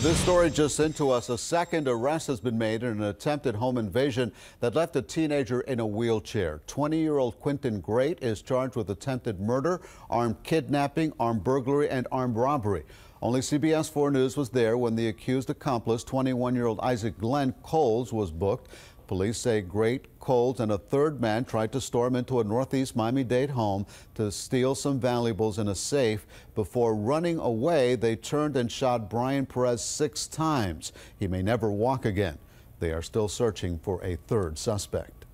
This story just sent to us. A second arrest has been made in an attempted home invasion that left a teenager in a wheelchair. 20 year old Quinton Great is charged with attempted murder, armed kidnapping, armed burglary, and armed robbery. Only CBS 4 News was there when the accused accomplice, 21 year old Isaac Glenn Coles, was booked. Police say Great, And a third man tried to storm into a northeast Miami Dade home to steal some valuables in a safe. Before running away, they turned and shot Brian Perez six times. He may never walk again. They are still searching for a third suspect.